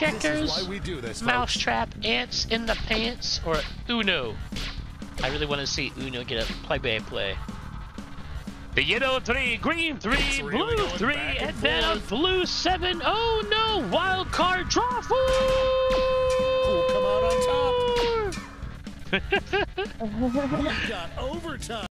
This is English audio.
checkers, we do this, mousetrap, ants in the pants, or Uno? I really want to see Uno get a play-by-play. The yellow three, green three, blue three, and, and then a blue seven. Oh no! Wild card draw four. Who'll come out on top? We got overtime.